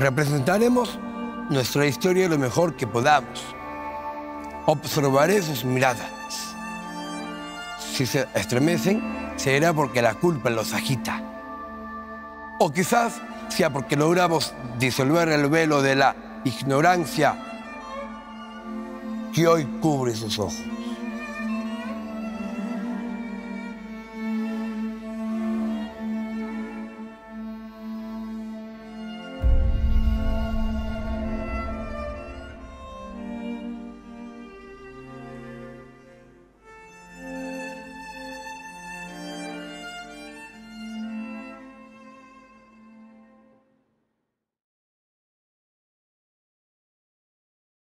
Representaremos nuestra historia lo mejor que podamos. Observaré sus miradas. Si se estremecen, será porque la culpa los agita. O quizás sea porque logramos disolver el velo de la ignorancia que hoy cubre sus ojos.